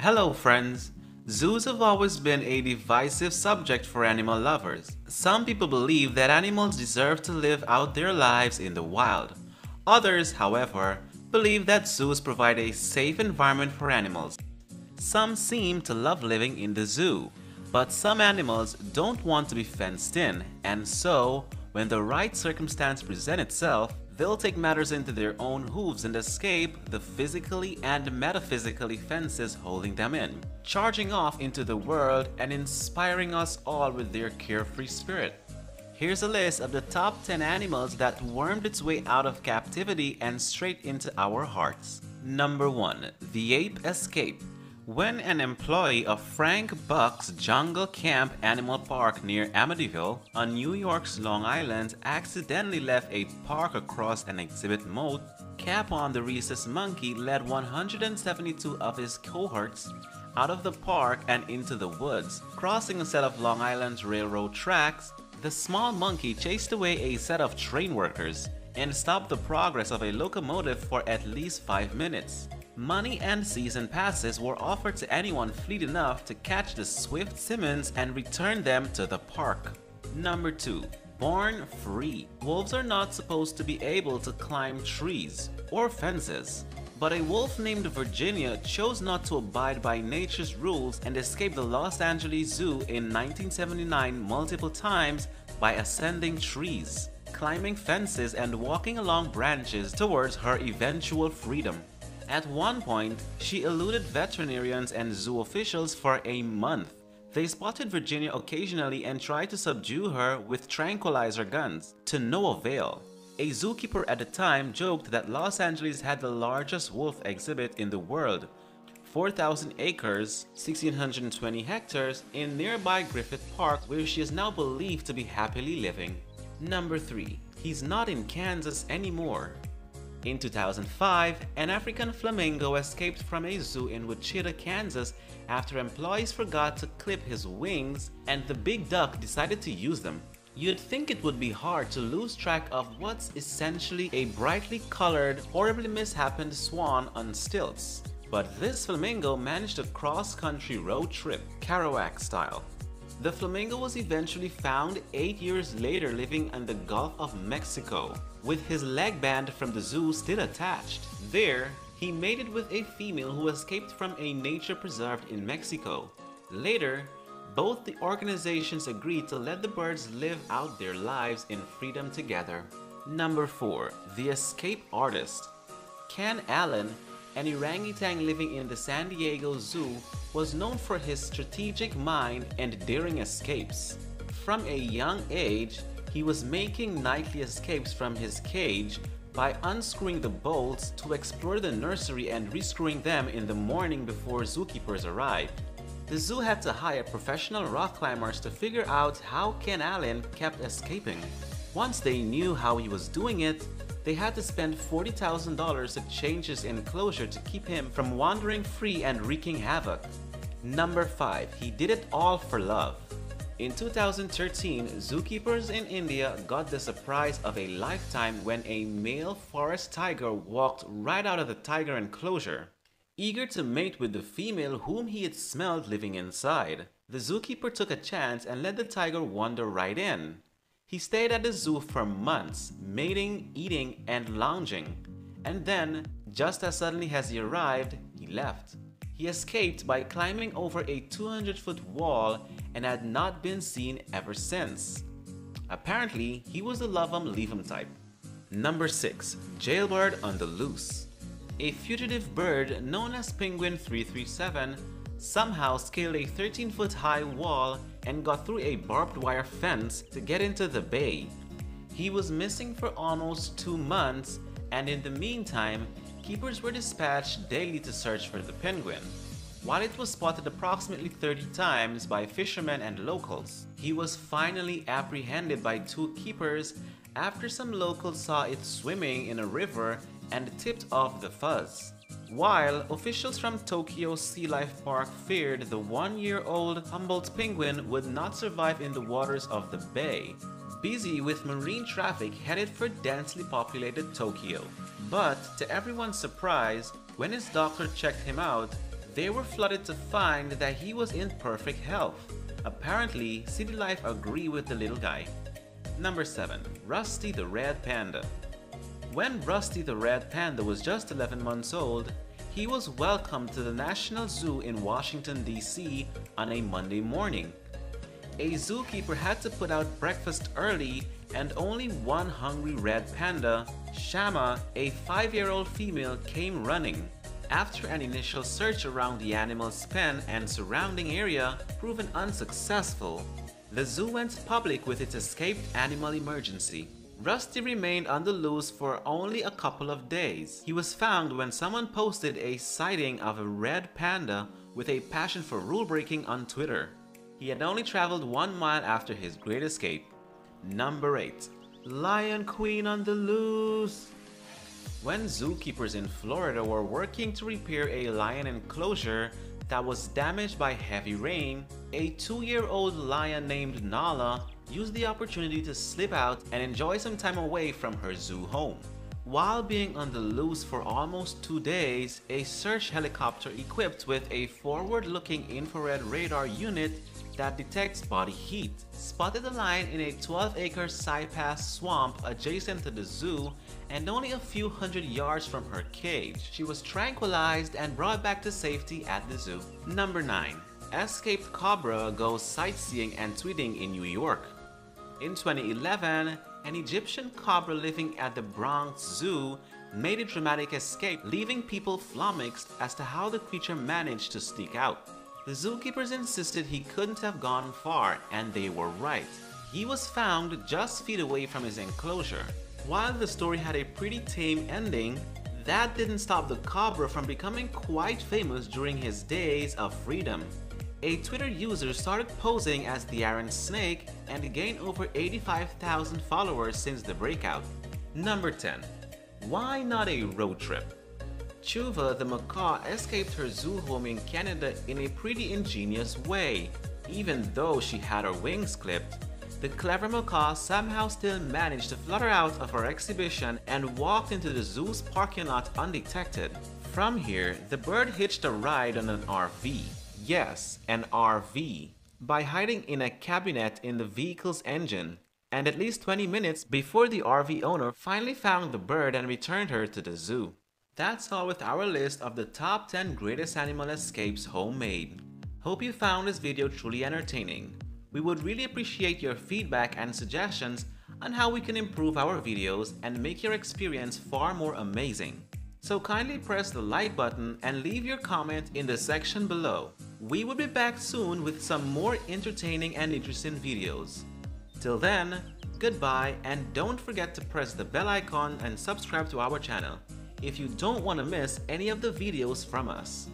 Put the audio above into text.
Hello friends! Zoos have always been a divisive subject for animal lovers. Some people believe that animals deserve to live out their lives in the wild. Others, however, believe that zoos provide a safe environment for animals. Some seem to love living in the zoo, but some animals don't want to be fenced in, and so, when the right circumstance presents itself, They'll take matters into their own hooves and escape the physically and metaphysically fences holding them in, charging off into the world and inspiring us all with their carefree spirit. Here's a list of the top 10 animals that wormed its way out of captivity and straight into our hearts. Number 1. The Ape Escape when an employee of Frank Buck's Jungle Camp Animal Park near Amityville on New York's Long Island accidentally left a park across an exhibit moat, Capone the rhesus monkey led 172 of his cohorts out of the park and into the woods. Crossing a set of Long Island's railroad tracks, the small monkey chased away a set of train workers and stopped the progress of a locomotive for at least 5 minutes. Money and season passes were offered to anyone fleet enough to catch the swift simians and return them to the park. Number 2. Born Free Wolves are not supposed to be able to climb trees or fences. But a wolf named Virginia chose not to abide by nature's rules and escaped the Los Angeles Zoo in 1979 multiple times by ascending trees, climbing fences and walking along branches towards her eventual freedom. At one point, she eluded veterinarians and zoo officials for a month. They spotted Virginia occasionally and tried to subdue her with tranquilizer guns, to no avail. A zookeeper at the time joked that Los Angeles had the largest wolf exhibit in the world, 4,000 acres, 1,620 hectares in nearby Griffith Park where she is now believed to be happily living. Number 3. He's not in Kansas anymore. In 2005, an African flamingo escaped from a zoo in Wichita, Kansas after employees forgot to clip his wings and the big duck decided to use them. You'd think it would be hard to lose track of what's essentially a brightly colored, horribly mishappened swan on stilts. But this flamingo managed a cross-country road trip, Kerouac style. The flamingo was eventually found 8 years later living in the Gulf of Mexico, with his leg band from the zoo still attached. There, he mated with a female who escaped from a nature preserve in Mexico. Later, both the organizations agreed to let the birds live out their lives in freedom together. Number 4. The Escape Artist Ken Allen an orangutan living in the San Diego Zoo was known for his strategic mind and daring escapes. From a young age, he was making nightly escapes from his cage by unscrewing the bolts to explore the nursery and rescrewing them in the morning before zookeepers arrived. The zoo had to hire professional rock climbers to figure out how Ken Allen kept escaping. Once they knew how he was doing it, they had to spend $40,000 to change his enclosure to keep him from wandering free and wreaking havoc. Number 5. He did it all for love. In 2013, zookeepers in India got the surprise of a lifetime when a male forest tiger walked right out of the tiger enclosure. Eager to mate with the female whom he had smelled living inside, the zookeeper took a chance and let the tiger wander right in. He stayed at the zoo for months, mating, eating, and lounging. And then, just as suddenly as he arrived, he left. He escaped by climbing over a 200 foot wall and had not been seen ever since. Apparently, he was the love 'em leave 'em type. Number 6. Jailbird on the Loose A fugitive bird known as Penguin 337 somehow scaled a 13 foot high wall and got through a barbed wire fence to get into the bay. He was missing for almost two months, and in the meantime, keepers were dispatched daily to search for the penguin. While it was spotted approximately 30 times by fishermen and locals, he was finally apprehended by two keepers after some locals saw it swimming in a river and tipped off the fuzz. While officials from Tokyo Sea Life Park feared the one-year-old Humboldt penguin would not survive in the waters of the bay, busy with marine traffic headed for densely populated Tokyo. But to everyone's surprise, when his doctor checked him out, They were flooded to find that he was in perfect health. Apparently, City Life agree with the little guy. Number 7. Rusty the Red Panda When Rusty the Red Panda was just 11 months old, he was welcomed to the National Zoo in Washington, D.C. on a Monday morning. A zookeeper had to put out breakfast early and only one hungry red panda, Shama, a five-year-old female, came running. After an initial search around the animal's pen and surrounding area proven unsuccessful, the zoo went public with its escaped animal emergency. Rusty remained on the loose for only a couple of days. He was found when someone posted a sighting of a red panda with a passion for rule breaking on Twitter. He had only traveled one mile after his great escape. Number 8. Lion Queen on the loose! When zookeepers in Florida were working to repair a lion enclosure that was damaged by heavy rain, a two-year-old lion named Nala used the opportunity to slip out and enjoy some time away from her zoo home. While being on the loose for almost two days, a search helicopter equipped with a forward-looking infrared radar unit that detects body heat spotted the lion in a 12-acre cypress swamp adjacent to the zoo and only a few hundred yards from her cage. She was tranquilized and brought back to safety at the zoo. Number 9. Escaped Cobra goes sightseeing and tweeting in New York. In 2011, an Egyptian cobra living at the Bronx Zoo made a dramatic escape, leaving people flummoxed as to how the creature managed to sneak out. The zookeepers insisted he couldn't have gone far, and they were right. He was found just feet away from his enclosure. While the story had a pretty tame ending, that didn't stop the cobra from becoming quite famous during his days of freedom. A Twitter user started posing as the Iron Snake and gained over 85,000 followers since the breakout. Number 10. Why not a road trip? Chuva the macaw escaped her zoo home in Canada in a pretty ingenious way. Even though she had her wings clipped, the clever macaw somehow still managed to flutter out of her exhibition and walked into the zoo's parking lot undetected. From here, the bird hitched a ride on an RV. Yes, an RV. By hiding in a cabinet in the vehicle's engine, and at least 20 minutes before the RV owner finally found the bird and returned her to the zoo. That's all with our list of the top 10 greatest animal escapes homemade. Hope you found this video truly entertaining. We would really appreciate your feedback and suggestions on how we can improve our videos and make your experience far more amazing. So kindly press the like button and leave your comment in the section below. We will be back soon with some more entertaining and interesting videos. Till then, goodbye and don't forget to press the bell icon and subscribe to our channel if you don't want to miss any of the videos from us.